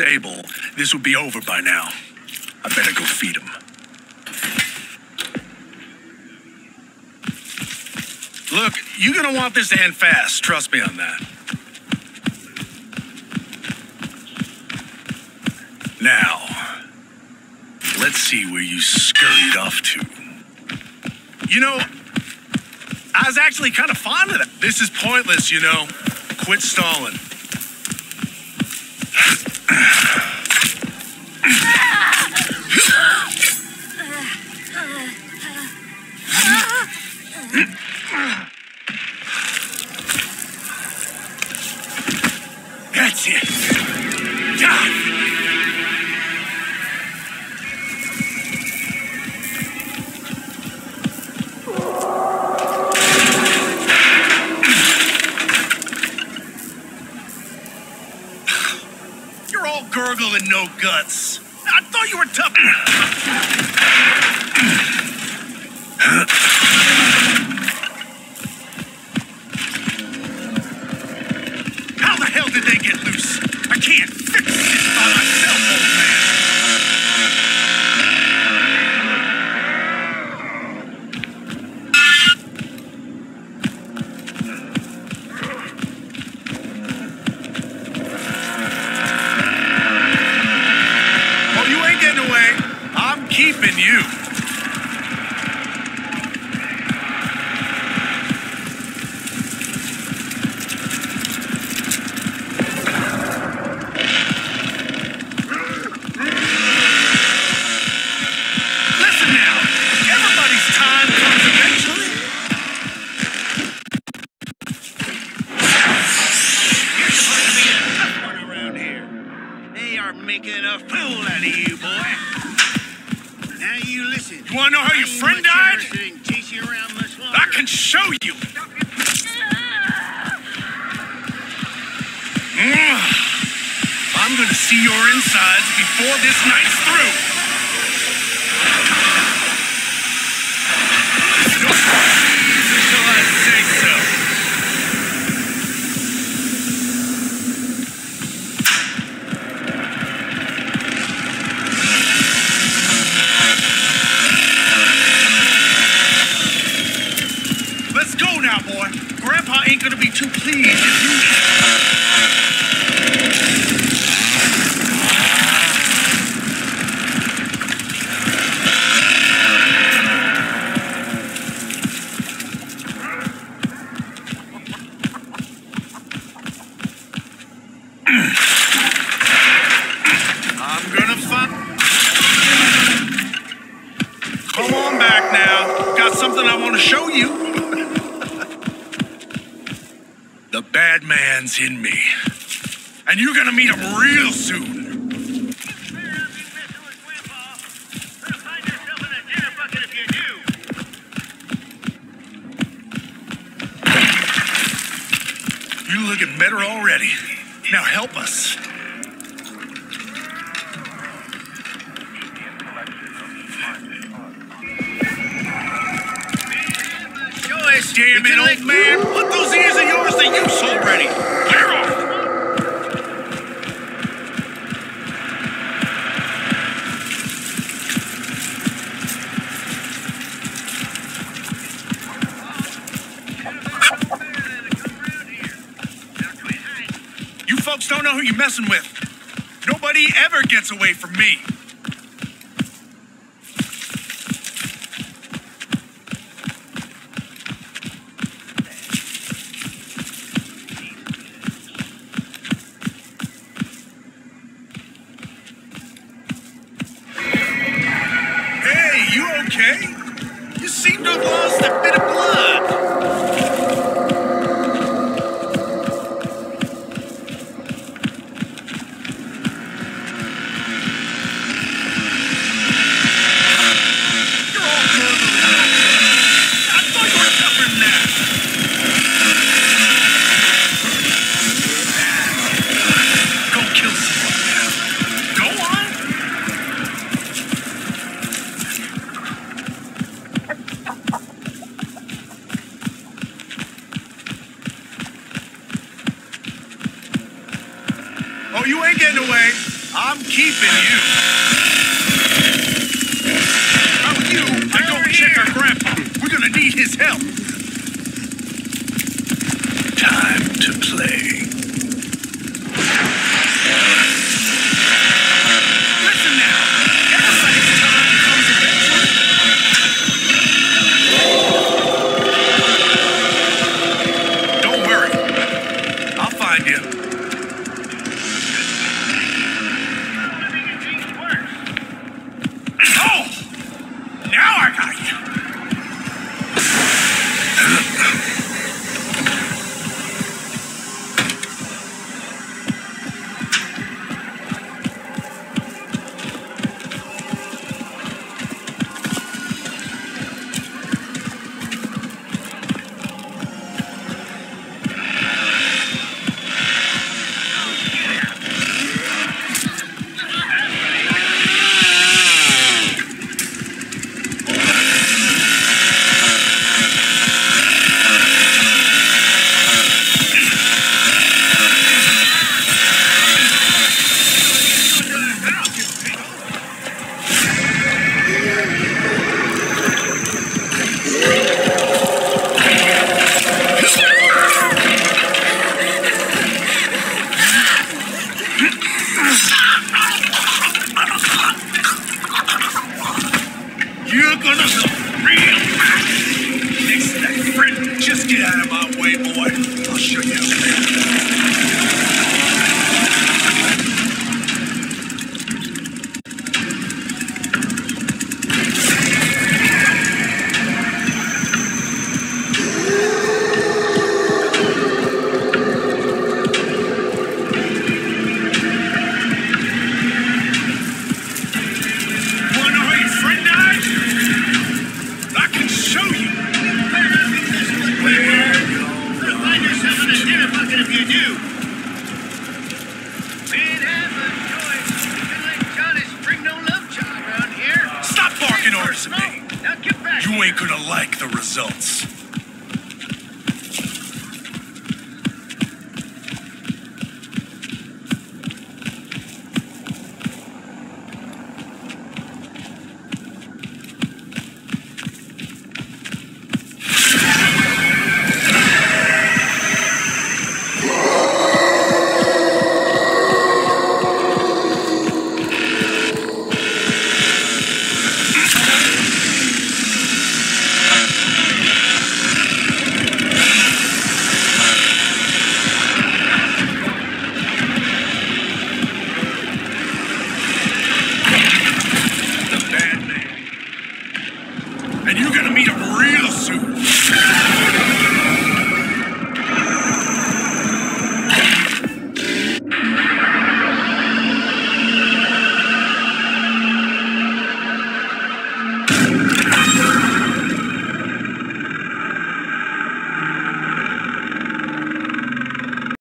able, this would be over by now. I better go feed him. Look, you're gonna want this to end fast. Trust me on that. Now, let's see where you scurried off to. You know, I was actually kind of fond of that. This is pointless, you know. Quit stalling. That's it. Die. You're all gurgle and no guts. I thought you were tough. Did they get loose? I can't fix this by myself, a out of you, boy. Now you listen. You wanna know how your friend died? interested in chasing you around much longer. I can show you. I'm gonna see your insides before this night's through. Ain't gonna be too pleased if you. I'm gonna find. Come on back now. Got something I want to show you. The bad man's in me. And you're gonna meet him real soon. You're looking better already. Now help us. Damn it, old man! Put those ears of yours to use already! Clear off! You folks don't know who you're messing with. Nobody ever gets away from me. Okay? You seem to have lost a bit of blood. getting away. I'm keeping you. How oh, you? I go check our grandpa. We're gonna need his help. way could have liked the results.